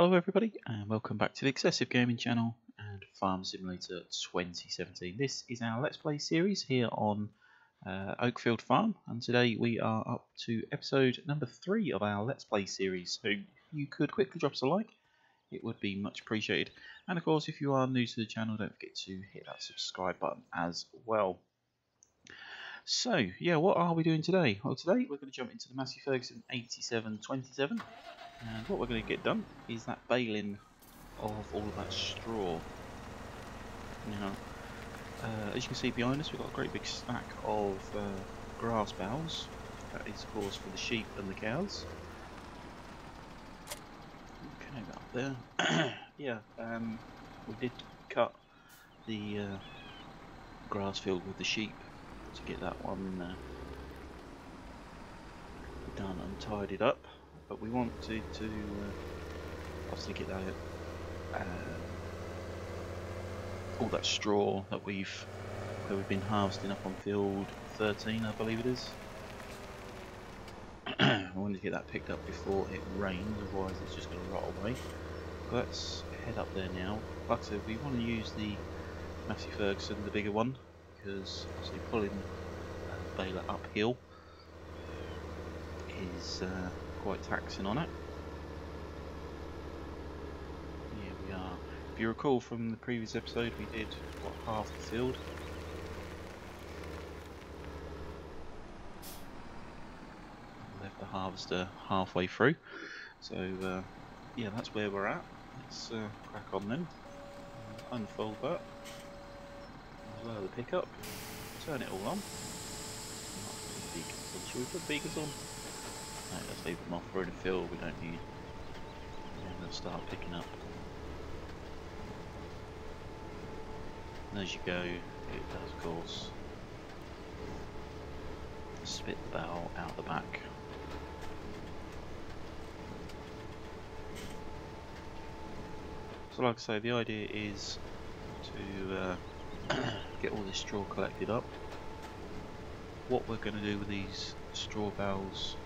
Hello everybody and welcome back to the XsivGaming channel and Farm Simulator 2017. This is our Let's Play series here on uh, Oakfield Farm and today we are up to episode number 3 of our Let's Play series. So you could quickly drop us a like, it would be much appreciated. And of course if you are new to the channel don't forget to hit that subscribe button as well. So, yeah, what are we doing today? Well, today we're going to jump into the Massey Ferguson 8727 and what we're going to get done is that baling of all of that straw. Now, uh, as you can see behind us, we've got a great big stack of uh, grass boughs. That is, of course, for the sheep and the cows. Okay, up there. yeah, um, we did cut the uh, grass field with the sheep to get that one uh, done and tidied up but we wanted to uh, obviously get that uh, all that straw that we've that we've been harvesting up on field 13 I believe it is. I wanted to get that picked up before it rains otherwise it's just going to rot away. Let's head up there now. Like I said we want to use the Massey Ferguson the bigger one because obviously pulling uh, baler uphill is uh, quite taxing on it. Here we are. If you recall from the previous episode, we did what half the field. Left the harvester halfway through. So uh, yeah, that's where we're at. Let's uh, crack on then. Unfold that. Lower the pickup. Turn it all on. Should we put beacons on? Right, let's leave them off. We're in a field, we don't need them to start picking up. And as you go, it does, of course, spit the bow out the back. So like I say, the idea is to uh, get all this straw collected up. What we're going to do with these straw bales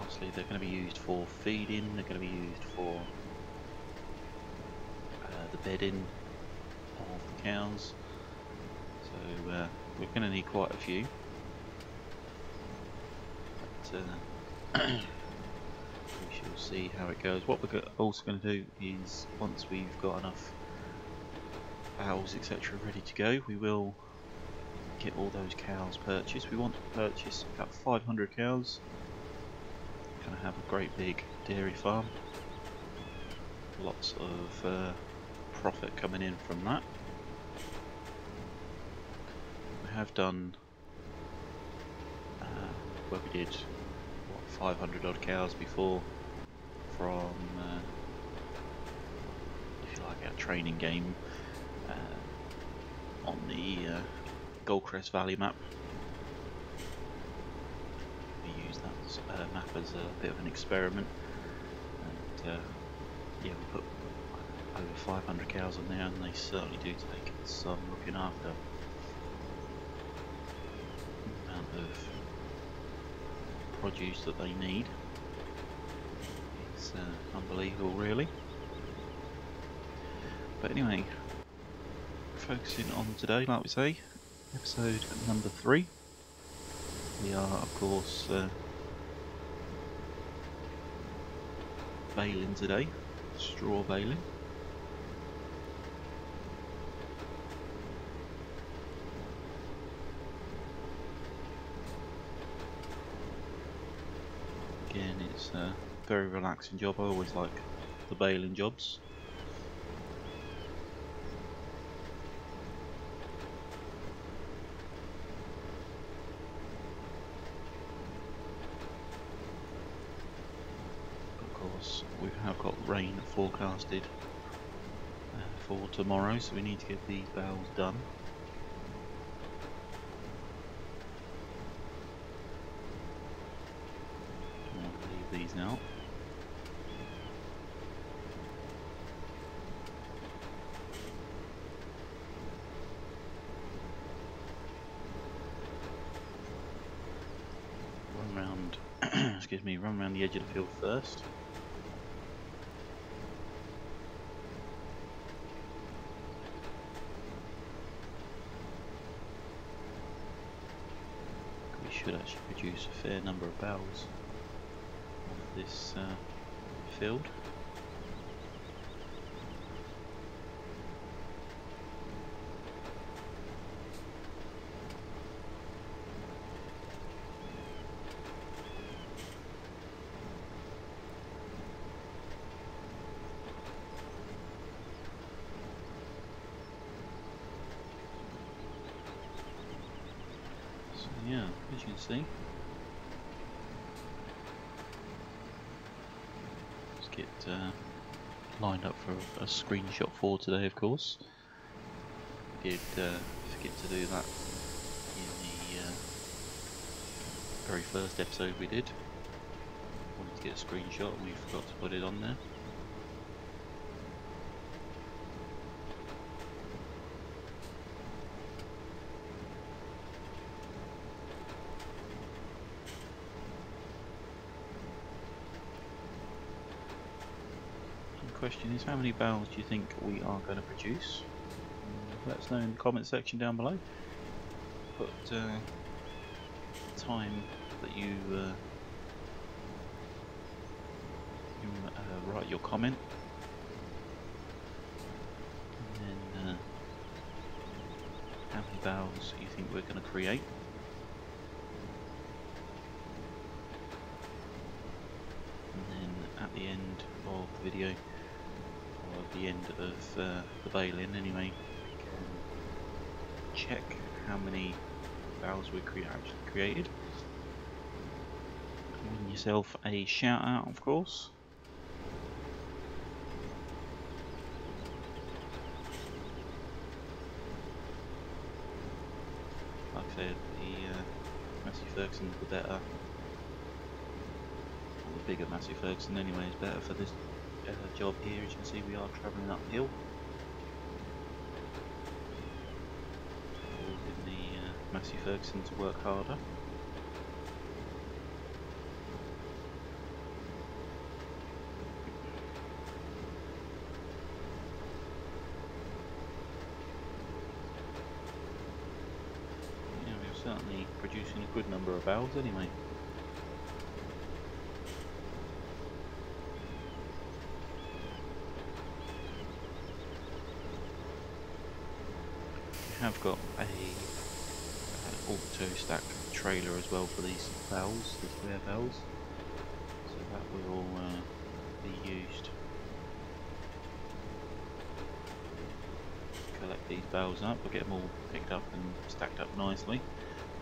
obviously they're going to be used for feeding, they're going to be used for uh, the bedding of the cows. So uh, we're going to need quite a few. But, uh, we shall see how it goes. What we're also going to do is once we've got enough owls etc ready to go, we will get all those cows purchased. We want to purchase about 500 cows going to have a great big dairy farm. Lots of uh, profit coming in from that. We have done uh, where we did what 500 odd cows before from uh, if you like our training game uh, on the uh, Goldcrest Valley map uh, map as a bit of an experiment. And uh, yeah, we put over 500 cows on there, and they certainly do take some looking after. The amount of produce that they need. It's uh, unbelievable, really. But anyway, focusing on today, like we say, episode number three. We are, of course, uh, baling today, straw baling. Again, it's a very relaxing job. I always like the baling jobs. Rain forecasted uh, for tomorrow, so we need to get these bales done. Leave these now. Run round, excuse me, run around the edge of the field first. Should actually produce a fair number of bales of this uh, field. So yeah, as you can see, let's get uh, lined up for a screenshot for today, of course. Did uh, forget to do that in the uh, very first episode we did. Wanted to get a screenshot and we forgot to put it on there. Question is, how many barrels do you think we are going to produce? Mm, Let us know in the comment section down below. Put uh, time that you, uh, you uh, write your comment, and then uh, how many barrels you think we're going to create. And then at the end of the video, the end of uh, the bail-in anyway, check how many barrels we cre actually created. Win yourself a shout out, of course. Like I said, the uh, Massey Ferguson's the better, the bigger Massey Ferguson anyway is better for this uh, job here. As you can see, we are travelling uphill. Causing the uh, Massey Ferguson to work harder. Yeah, we're certainly producing a good number of valves anyway. Have got a auto stack trailer as well for these bells, the square bells. So that will uh, be used collect these bells up. We'll get them all picked up and stacked up nicely.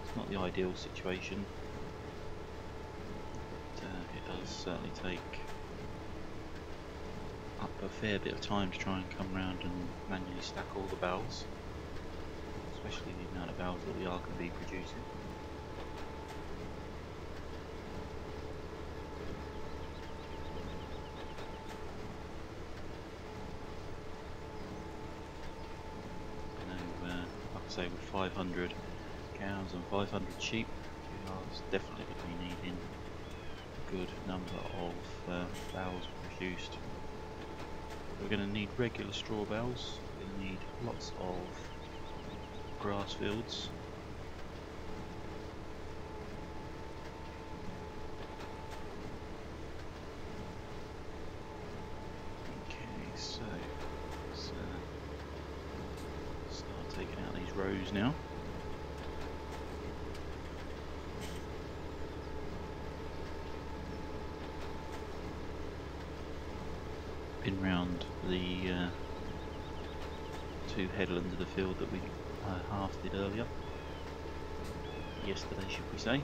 It's not the ideal situation. But, uh, it does certainly take up a fair bit of time to try and come round and manually stack all the bells especially the amount of bells that we are going to be producing. Know, uh, say, with 500 cows and 500 sheep, we are definitely going to be needing a good number of uh, bells produced. We're going to need regular straw bells, we're going to need lots of grass fields. Okay, so let's start taking out these rows now. Been round the uh, two headlands of the field that we earlier. Yesterday, should we say.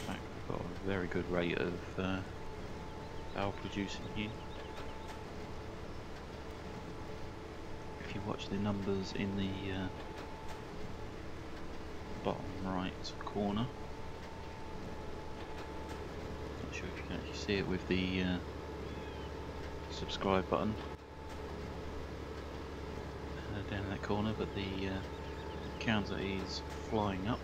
In fact, we've got a very good rate of uh, producing here. If you watch the numbers in the uh, bottom right corner. Not sure if you can actually see it with the uh, subscribe button uh, down in that corner, but the uh, counter is flying up.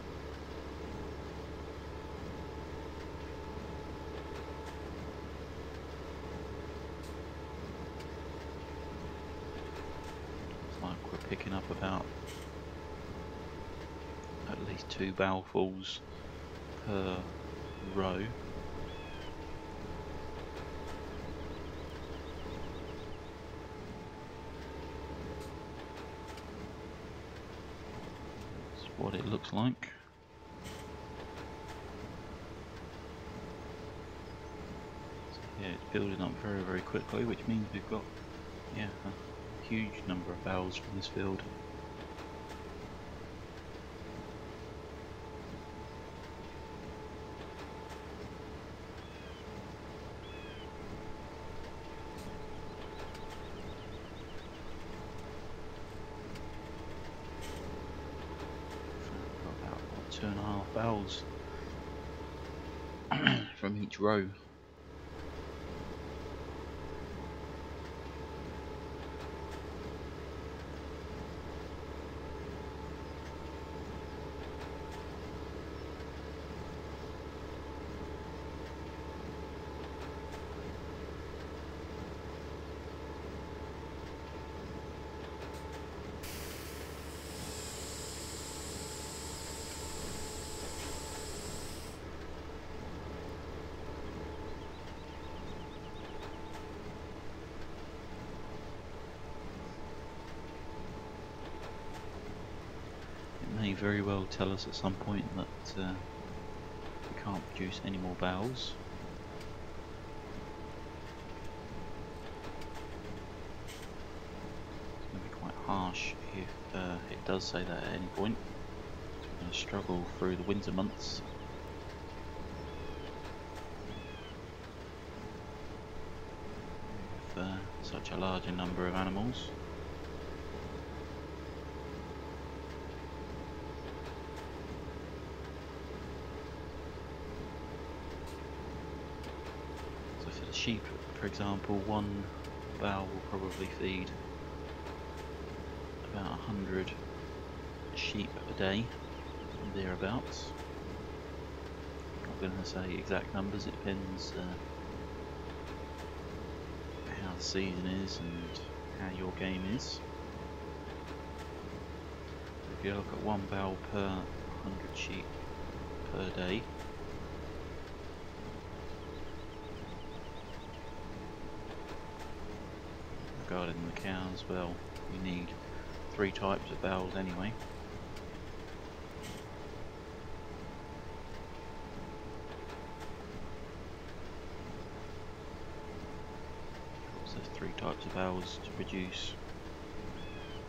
It's like we're picking up about at least two bowelfuls per row. That's what it looks like. So, yeah, it's building up very, very quickly, which means we've got yeah huge number of bowels from this field. About two and a half bowels from each row. It well tell us at some point that uh, we can't produce any more bowels. It's going to be quite harsh if uh, it does say that at any point. We're going to struggle through the winter months. With uh, such a larger number of animals. Sheep, for example, one bow will probably feed about a hundred sheep a day, thereabouts. Not going to say exact numbers. It depends uh, how the season is and how your game is. If you look at one bow per hundred sheep per day, regarding the cows, well, you need three types of bowels anyway. So three types of bowels to produce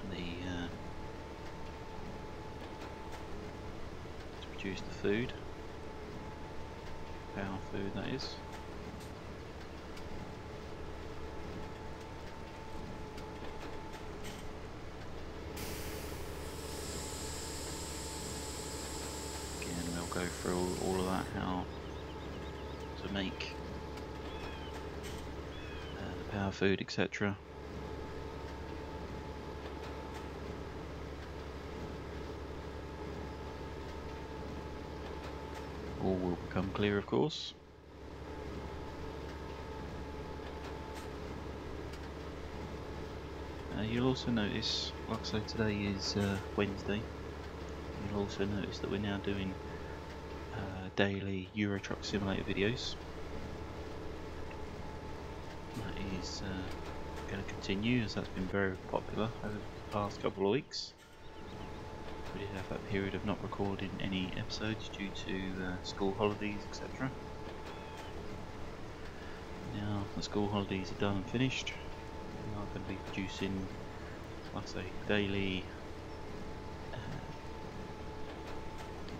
the uh, to produce the food, bowl food that is. Again, we'll go through all, all of that, how to make uh, the power food, etc. All will become clear, of course. Uh, you'll also notice, like say, today is uh, Wednesday. You'll also notice that we're now doing daily Euro Truck Simulator videos. That is uh, going to continue as that's been very popular over the past couple of weeks. We did have that period of not recording any episodes due to uh, school holidays, etc. Now the school holidays are done and finished. We are going to be producing, like I say, daily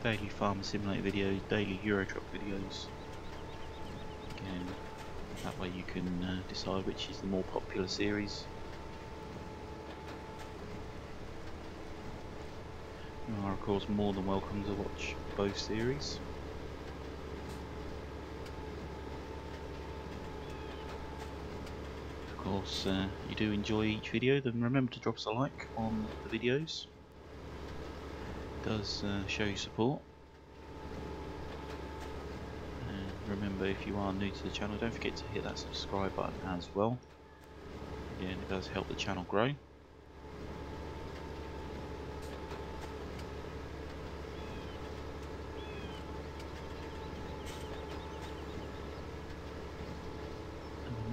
daily Farmer Simulator videos, daily Euro Truck videos. Again, that way you can uh, decide which is the more popular series. You are of course more than welcome to watch both series. Of course, uh, you do enjoy each video, then remember to drop us a like on the videos. Does uh, show your support. And remember, if you are new to the channel, don't forget to hit that subscribe button as well. Again, it does help the channel grow.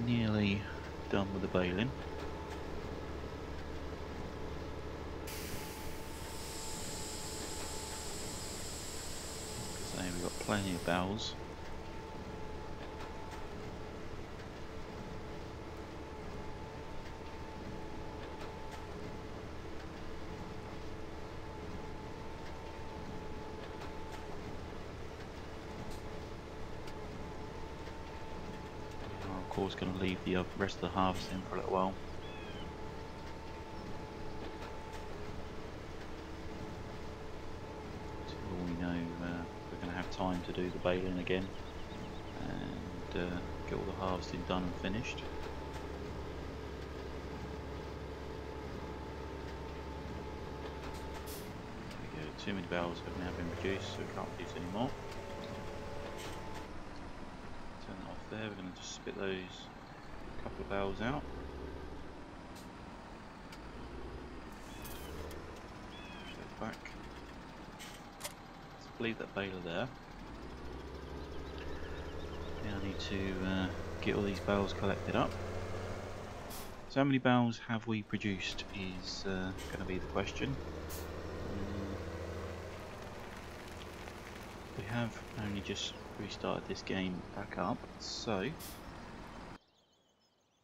nearly done with the baling. So we've got plenty of bowels. of course going to leave the rest of the harvest in for a little while. Until we know uh, we're going to have time to do the baling again and uh, get all the harvesting done and finished. Too many bales have now been produced so we can't produce any more. Turn that off there. We're going to just spit those couple of bales out. Back. Let's leave that baler there. Need to uh, get all these bales collected up. So how many bales have we produced is uh, going to be the question. Um, we have only just restarted this game back up. So,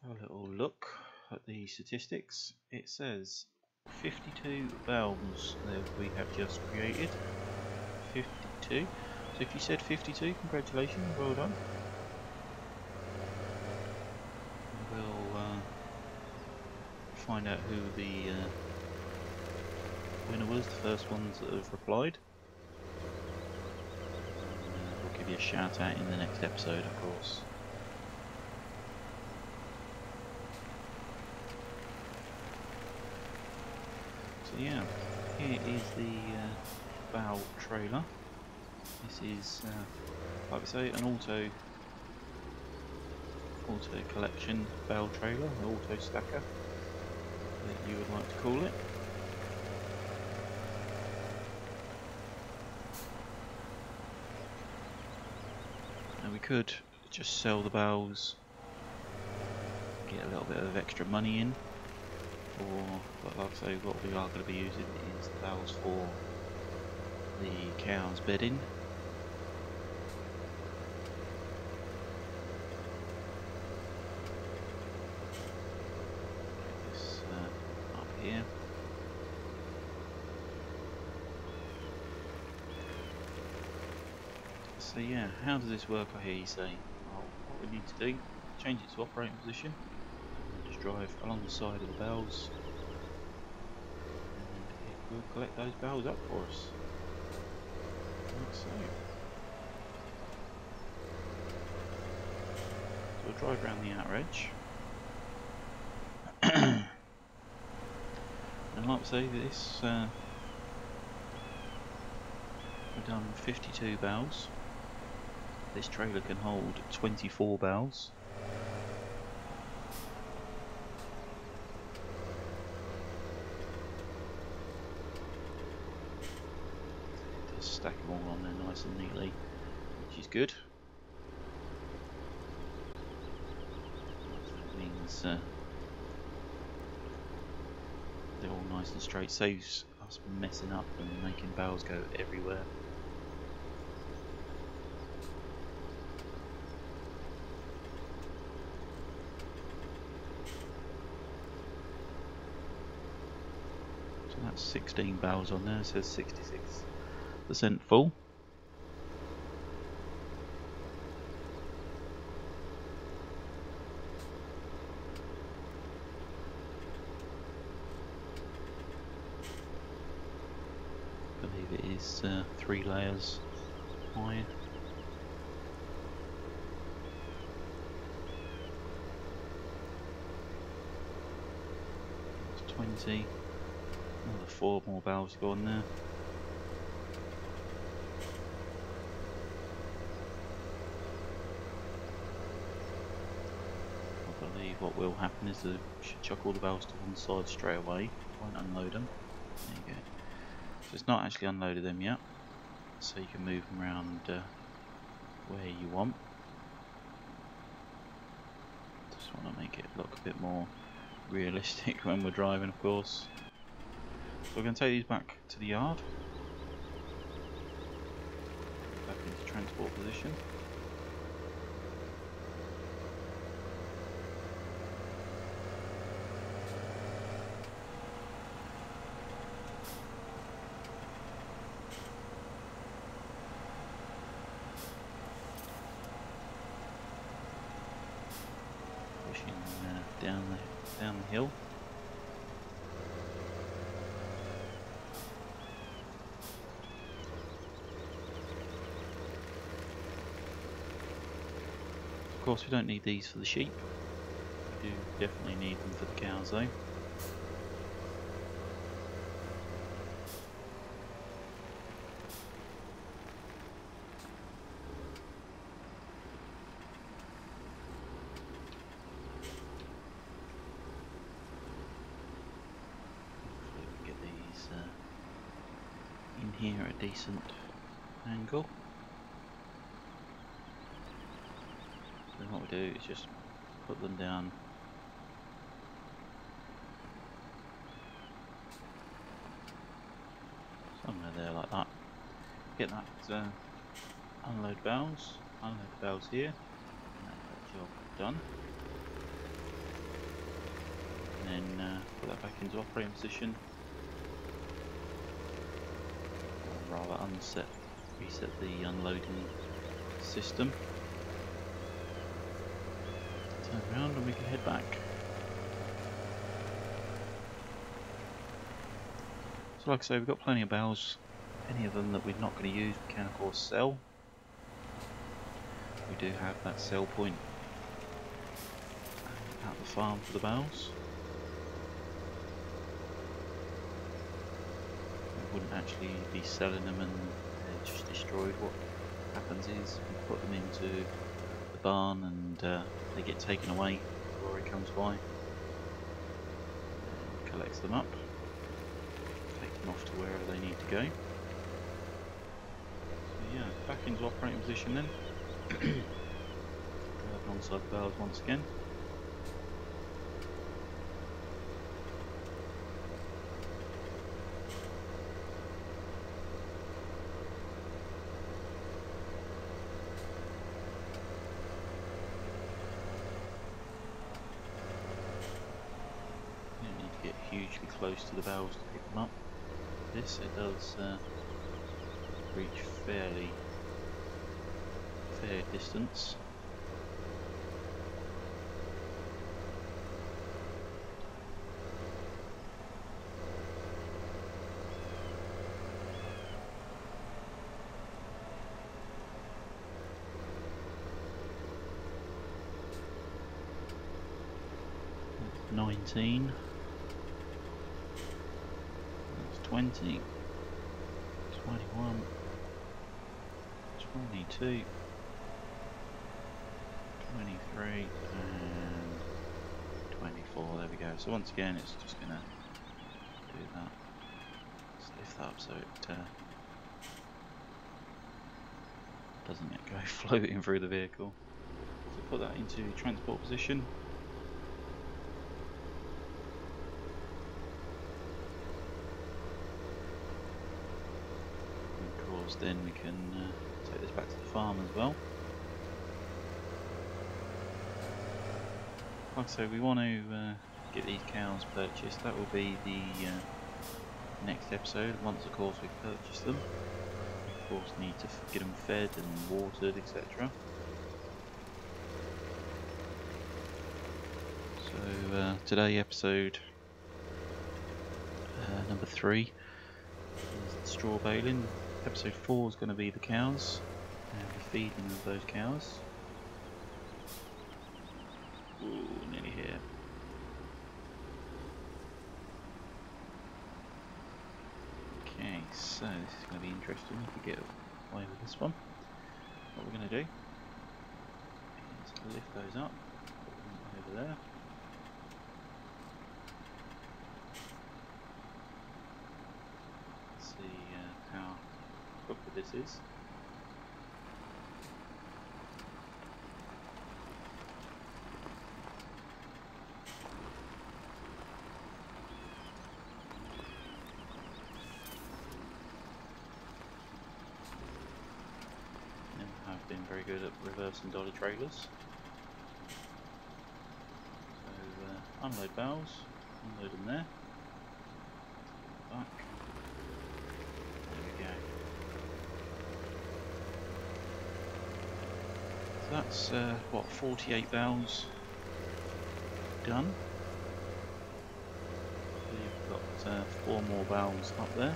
have a little look at the statistics. It says 52 valves that we have just created. 52. So if you said 52, congratulations, well done. We'll uh, find out who the uh, winner was, the first ones that have replied Uh, we'll give you a shout out in the next episode, of course. So yeah, here is the uh, bow trailer. This is, uh, like we say, an auto auto collection bow trailer, an auto stacker, that you would like to call it. And we could just sell the bales, get a little bit of extra money in, or but like I say, what we are going to be using is the bales for the cows bedding. Get this uh, up here. So yeah, how does this work I hear you say? Well, what we need to do, change it to operating position, and just drive along the side of the bells, and it will collect those bells up for us. Like so. So we'll drive around the outer edge. and like I say, this uh, we've done 52 bales. This trailer can hold 24 bales. Just stack them all on there nice and neatly, which is good. That means uh, they're all nice and straight, saves us messing up and making bales go everywhere. that's 16 barrels on there, says 66% full. believe it is uh, three layers high. It's 20. Another four more valves go on there. I believe what will happen is to chuck all the valves to one side straight away, won't unload them. There you go. So it's not actually unloaded them yet, so you can move them around uh, where you want. Just want to make it look a bit more realistic when we're driving, of course. We're going to take these back to the yard. Back into transport position. Pushing uh, down the down the hill. Of course, we don't need these for the sheep. We do definitely need them for the cows, though. Hopefully we get these uh, in here at a decent angle. Then what we do is just put them down somewhere there like that. Get that uh, unload valves, unload valves here, that job done. And then uh, put that back into operating position. Or rather unset, reset the unloading system. Turn around and we can head back. So like I say, we've got plenty of bales. Any of them that we're not going to use, we can of course sell. We do have that sell point at the farm for the bales. We wouldn't actually be selling them and they're just destroyed. What happens is we put them into the barn and uh, they get taken away. The lorry comes by, collects them up, take them off to wherever they need to go. So yeah, back into operating position then. The bales once again. You don't need to get hugely close to the valves to pick them up. This it does uh, reach fairly fair distance. Nineteen. That's 20, 21, 22, 23, and 24. There we go. So once again, it's just going to do that. Just lift that up so it uh, doesn't go floating through the vehicle. So put that into transport position. And of course, then we can uh, take this back to the farm as well. Like I say, we want to uh, get these cows purchased. That will be the uh, next episode. Once, of course, we've purchased them. We, of course, need to get them fed and watered, etc. So uh, today, episode uh, number three is straw baling. Episode 4 is going to be the cows and the feeding of those cows. Ooh, nearly here. Okay, so this is going to be interesting if we get away with this one. What we're going to do is lift those up, put them over there. See uh, how cooked this is. I've been very good at reversing dolly trailers. So uh, unload barrels, unload them there. Back. There we go. So that's uh, what 48 barrels done. You've got uh, four more barrels up there.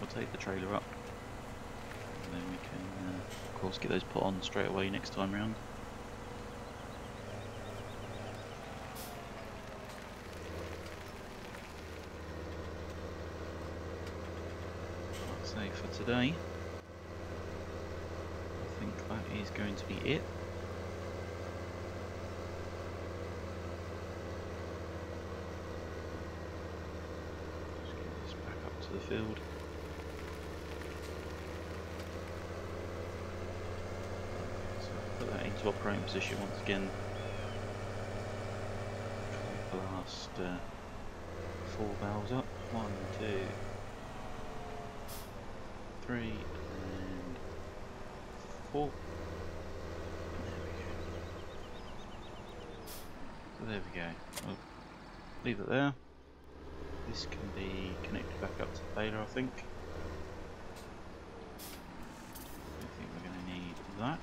We'll take the trailer up and then we can uh, of course get those put on straight away next time round. So for today, is going to be it. Just get this back up to the field. put that into operating position once again. Blast uh, four valves up. One, two, three, and four. There we go. We go. We'll leave it there. This can be connected back up to the baler, I think. I think we're going to need that.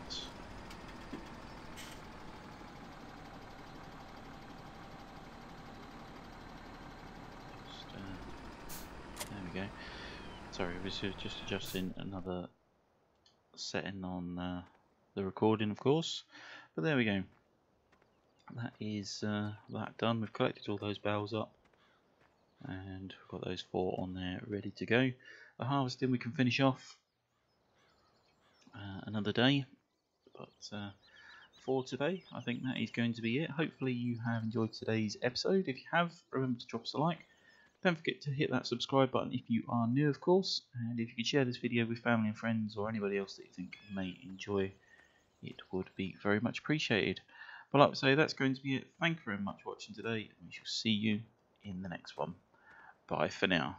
There we go. Sorry, was just adjusting another setting on uh, the recording, of course. But there we go. That is uh, that done. We've collected all those bales up, and we've got those four on there ready to go. The harvesting we can finish off uh, another day, but uh, for today, I think that is going to be it. Hopefully, you have enjoyed today's episode. If you have, remember to drop us a like don't forget to hit that subscribe button if you are new, of course, and if you could share this video with family and friends or anybody else that you think may enjoy, it would be very much appreciated. But like I say, that's going to be it. Thank you very much for watching today, and we shall see you in the next one. Bye for now.